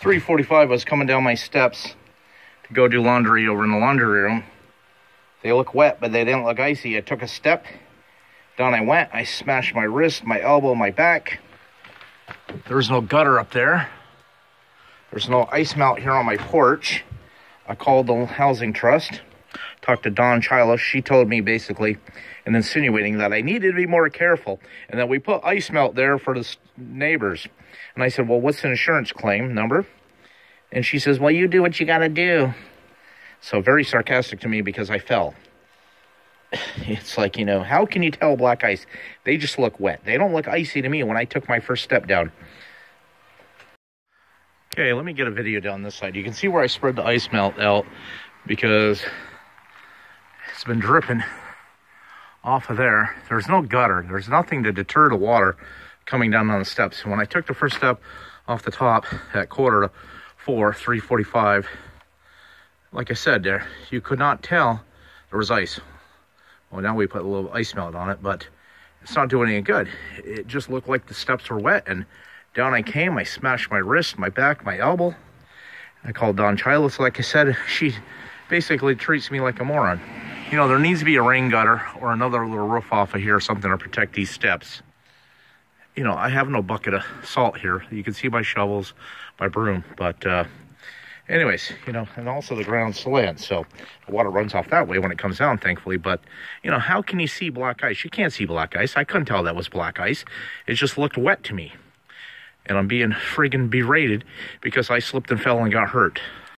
345, I was coming down my steps to go do laundry over in the laundry room. They look wet, but they didn't look icy. I took a step, down I went. I smashed my wrist, my elbow, my back. There's no gutter up there. There's no ice melt here on my porch. I called the housing trust, talked to Don Chilo. She told me basically and insinuating that I needed to be more careful and that we put ice melt there for the neighbors. And I said, Well, what's the insurance claim number? And she says, Well, you do what you got to do. So, very sarcastic to me because I fell. It's like, you know, how can you tell black ice? They just look wet. They don't look icy to me when I took my first step down. Okay, let me get a video down this side. You can see where I spread the ice melt out because it's been dripping off of there. There's no gutter. There's nothing to deter the water coming down on the steps. When I took the first step off the top at quarter to four, 345, like I said there, you could not tell there was ice. Well, now we put a little ice melt on it, but it's not doing any good. It just looked like the steps were wet, and down I came. I smashed my wrist, my back, my elbow. I called Don Chilos. Like I said, she basically treats me like a moron you know, there needs to be a rain gutter or another little roof off of here or something to protect these steps. You know, I have no bucket of salt here. You can see my shovels, my broom, but uh, anyways, you know, and also the ground slants, so the water runs off that way when it comes down, thankfully. But, you know, how can you see black ice? You can't see black ice. I couldn't tell that was black ice. It just looked wet to me. And I'm being friggin' berated because I slipped and fell and got hurt.